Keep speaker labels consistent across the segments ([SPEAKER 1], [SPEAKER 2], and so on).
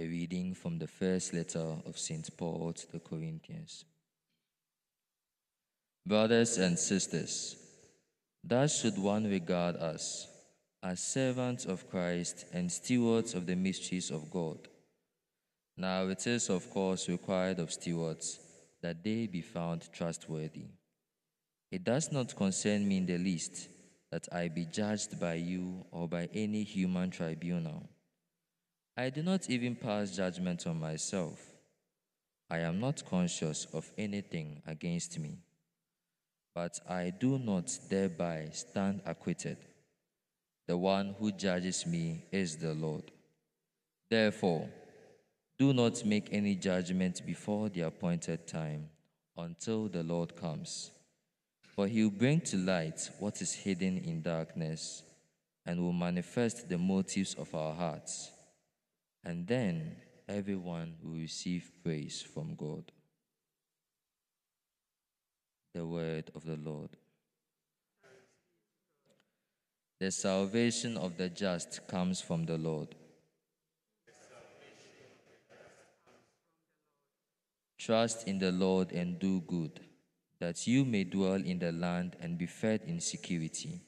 [SPEAKER 1] A reading from the first letter of St. Paul to the Corinthians. Brothers and sisters, thus should one regard us as servants of Christ and stewards of the mysteries of God. Now it is, of course, required of stewards that they be found trustworthy. It does not concern me in the least that I be judged by you or by any human tribunal. I do not even pass judgment on myself. I am not conscious of anything against me, but I do not thereby stand acquitted. The one who judges me is the Lord. Therefore, do not make any judgment before the appointed time until the Lord comes. For he will bring to light what is hidden in darkness and will manifest the motives of our hearts and then everyone will receive praise from God. The word of the Lord. The salvation of the just comes from the Lord. Trust in the Lord and do good, that you may dwell in the land and be fed in security.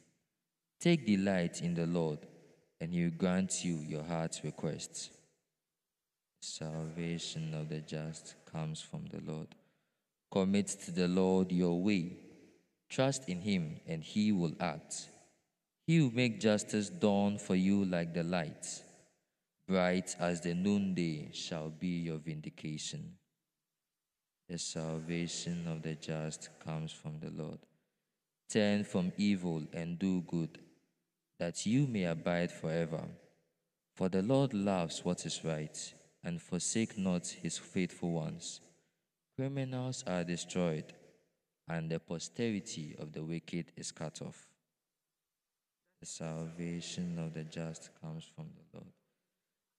[SPEAKER 1] Take delight in the Lord, and he will grant you your heart's requests. Salvation of the just comes from the Lord. Commit to the Lord your way. Trust in him, and he will act. He will make justice dawn for you like the light. Bright as the noonday shall be your vindication. The salvation of the just comes from the Lord. Turn from evil and do good, that you may abide forever. For the Lord loves what is right and forsake not his faithful ones. Criminals are destroyed, and the posterity of the wicked is cut off. The salvation of the just comes from the Lord.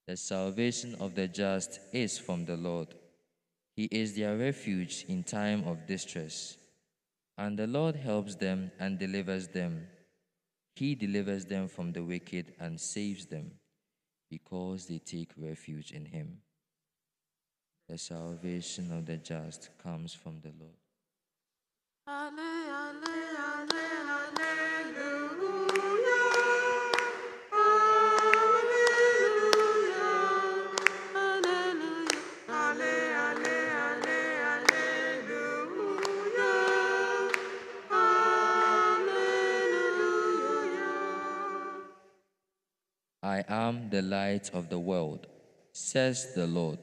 [SPEAKER 1] The salvation of the just is from the Lord. He is their refuge in time of distress. And the Lord helps them and delivers them. He delivers them from the wicked and saves them because they take refuge in him. The salvation of the just comes from the Lord. I am the light of the world, says the Lord.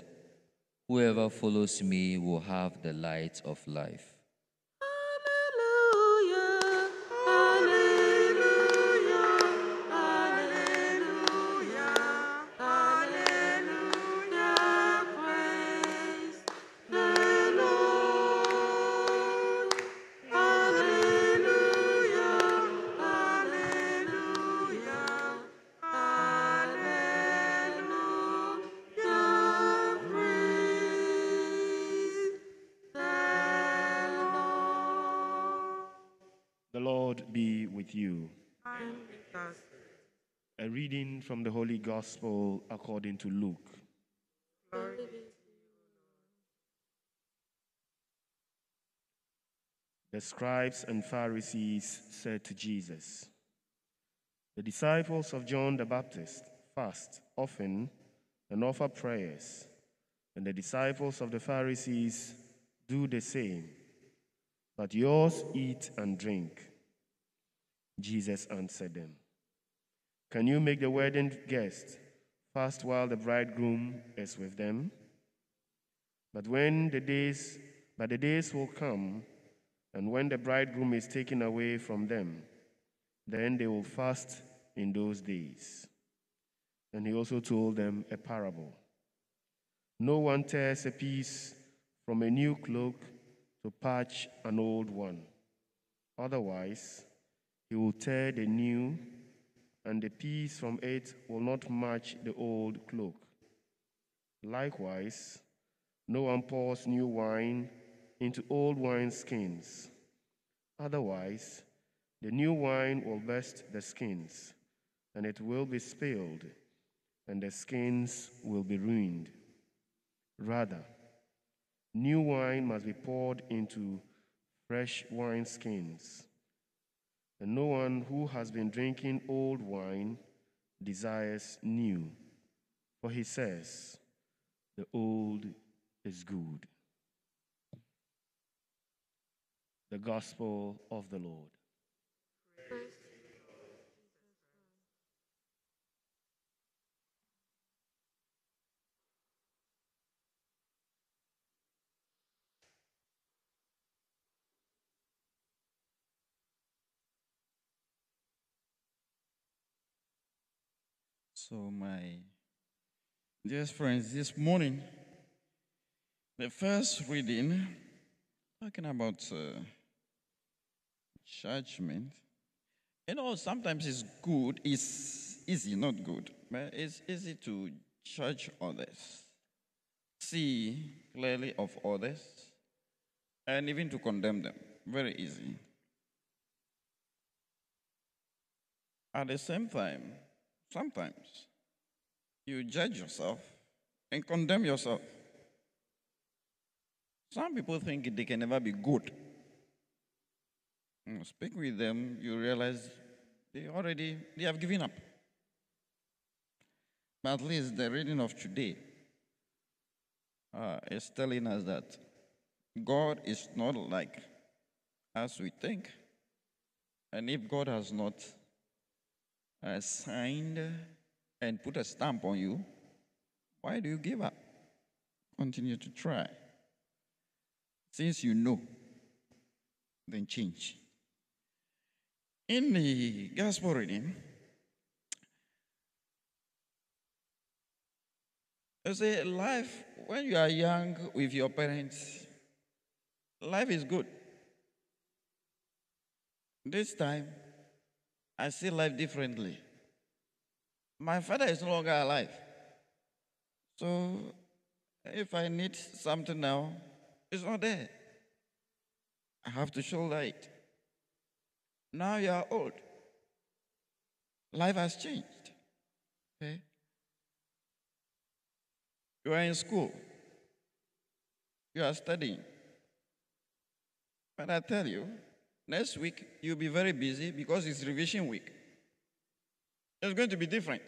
[SPEAKER 1] Whoever follows me will have the light of life.
[SPEAKER 2] With you. A reading from the Holy Gospel according to Luke. The scribes and Pharisees said to Jesus, The disciples of John the Baptist fast often and offer prayers, and the disciples of the Pharisees do the same, but yours eat and drink. Jesus answered them, Can you make the wedding guests fast while the bridegroom is with them? But when the days, but the days will come, and when the bridegroom is taken away from them, then they will fast in those days. And he also told them a parable. No one tears a piece from a new cloak to patch an old one. Otherwise, he will tear the new, and the piece from it will not match the old cloak. Likewise, no one pours new wine into old wine skins. Otherwise, the new wine will burst the skins, and it will be spilled, and the skins will be ruined. Rather, new wine must be poured into fresh wine skins. And no one who has been drinking old wine desires new, for he says, The old is good. The Gospel of the Lord.
[SPEAKER 3] So, my dear friends, this morning, the first reading, talking about uh, judgment. You know, sometimes it's good, it's easy, not good, but it's easy to judge others, see clearly of others, and even to condemn them. Very easy. At the same time, Sometimes you judge yourself and condemn yourself. Some people think they can never be good. You speak with them, you realize they already they have given up. But at least the reading of today uh, is telling us that God is not like as we think. And if God has not uh, signed and put a stamp on you, why do you give up? Continue to try. Since you know, then change. In the gospel reading, you say life, when you are young with your parents, life is good. This time, I see life differently. My father is no longer alive. So if I need something now, it's not there. I have to shoulder it. Now you are old. Life has changed. Okay? You are in school. You are studying. But I tell you, Next week, you'll be very busy because it's revision week. It's going to be different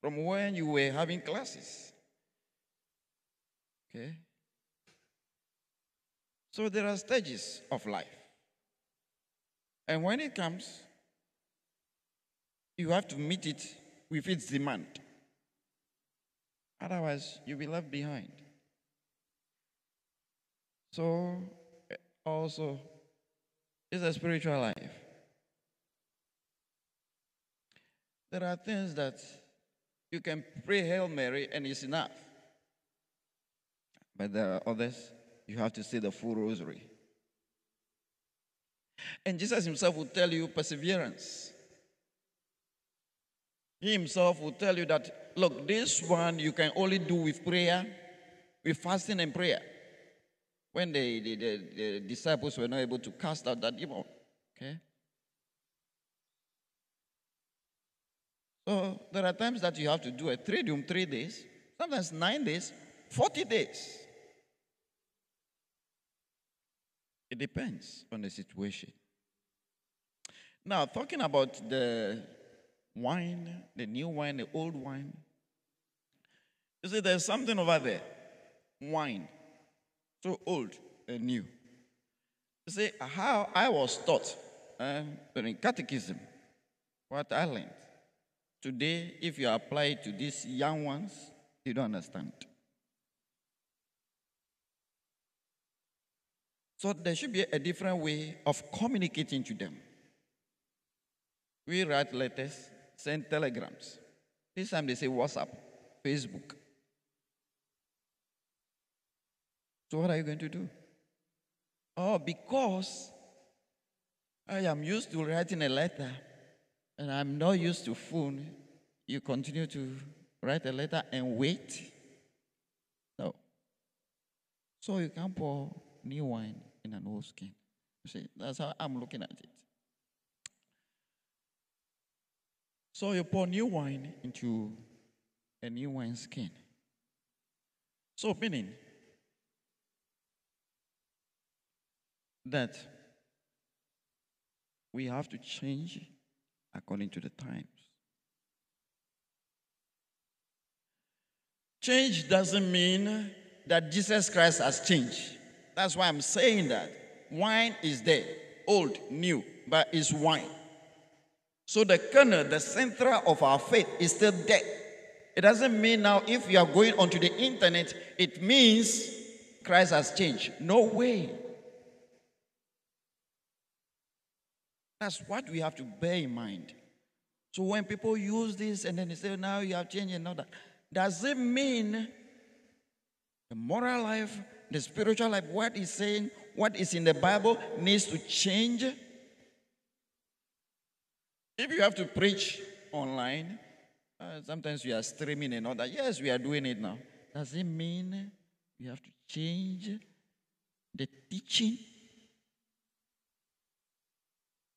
[SPEAKER 3] from when you were having classes. Okay? So there are stages of life. And when it comes, you have to meet it with its demand. Otherwise, you'll be left behind. So, eh, also, it's a spiritual life. There are things that you can pray Hail Mary and it's enough. But there are others, you have to say the full rosary. And Jesus himself will tell you perseverance. He himself will tell you that, look, this one you can only do with prayer, with fasting and prayer when the, the, the, the disciples were not able to cast out that demon. Okay? So there are times that you have to do a triduum three days, sometimes nine days, 40 days. It depends on the situation. Now, talking about the wine, the new wine, the old wine, you see, there's something over there wine so old and new. You see, how I was taught uh, during catechism, what I learned. Today, if you apply it to these young ones, you don't understand. So there should be a different way of communicating to them. We write letters, send telegrams. This time they say WhatsApp, Facebook. So, what are you going to do? Oh, because I am used to writing a letter and I'm not used to phone, you continue to write a letter and wait? No. So, you can pour new wine in an old skin. You see, that's how I'm looking at it. So, you pour new wine into a new wine skin. So, meaning that we have to change according to the times. Change doesn't mean that Jesus Christ has changed. That's why I'm saying that. Wine is there, old, new, but it's wine. So the kernel, the center of our faith is still there. It doesn't mean now if you are going onto the internet, it means Christ has changed. No way. That's what we have to bear in mind. So when people use this and then they say, now you have changed that, does it mean the moral life, the spiritual life, what is saying, what is in the Bible needs to change? If you have to preach online, uh, sometimes we are streaming and all that. Yes, we are doing it now. Does it mean we have to change the teaching?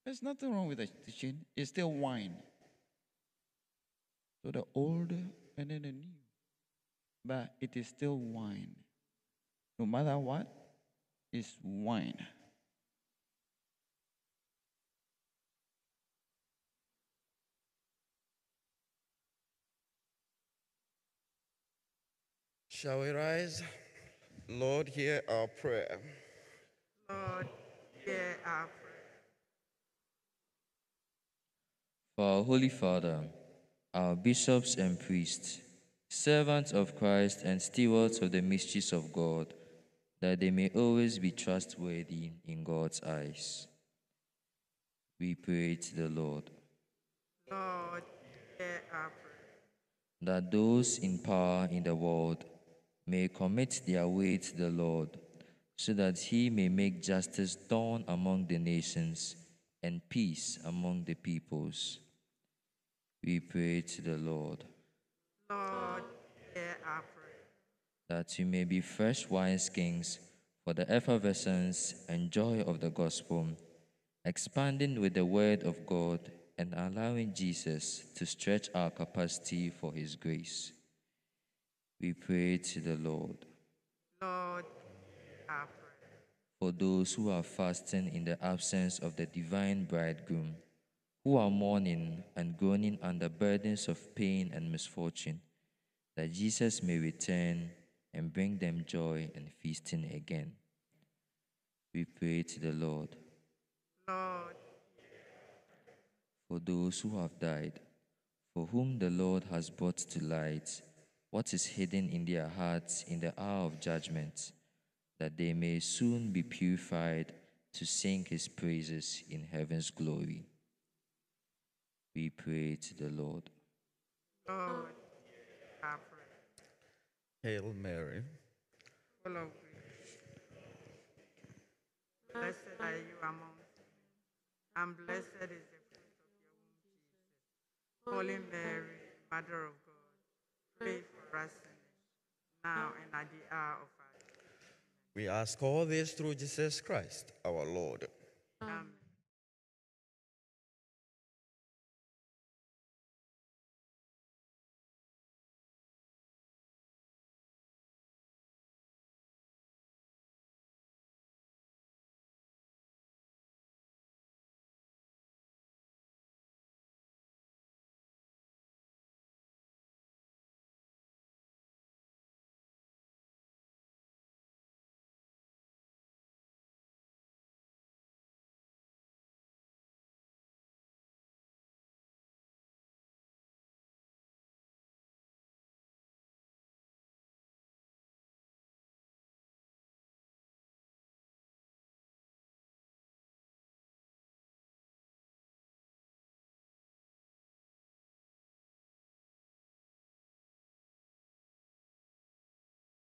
[SPEAKER 3] There's nothing wrong with the teaching. It's still wine. So the old and then the new. But it is still wine. No matter what, it's wine.
[SPEAKER 4] Shall we rise? Lord, hear our prayer.
[SPEAKER 5] Lord, hear our prayer.
[SPEAKER 1] For our Holy Father, our bishops and priests, servants of Christ and stewards of the mysteries of God, that they may always be trustworthy in God's eyes. We pray to the Lord
[SPEAKER 5] Lord, hear our prayer.
[SPEAKER 1] that those in power in the world may commit their way to the Lord, so that he may make justice dawn among the nations and peace among the peoples. We pray to the Lord
[SPEAKER 5] Lord, hear our prayer.
[SPEAKER 1] that you may be fresh wineskins for the effervescence and joy of the gospel, expanding with the word of God and allowing Jesus to stretch our capacity for his grace. We pray to the Lord
[SPEAKER 5] Lord, hear our prayer.
[SPEAKER 1] for those who are fasting in the absence of the divine bridegroom, who are mourning and groaning under burdens of pain and misfortune, that Jesus may return and bring them joy and feasting again. We pray to the Lord
[SPEAKER 5] Lord,
[SPEAKER 1] for those who have died, for whom the Lord has brought to light what is hidden in their hearts in the hour of judgment, that they may soon be purified to sing his praises in heaven's glory. We pray to the Lord.
[SPEAKER 5] Lord, hear our.
[SPEAKER 4] Hail Mary,
[SPEAKER 5] Full of grace. Blessed are you among women, and blessed is the fruit of your womb, Jesus. Holy Mary, Mother of God, pray for us sinners, now and at the hour of our death.
[SPEAKER 4] we ask all this through Jesus Christ, our Lord.
[SPEAKER 5] Amen.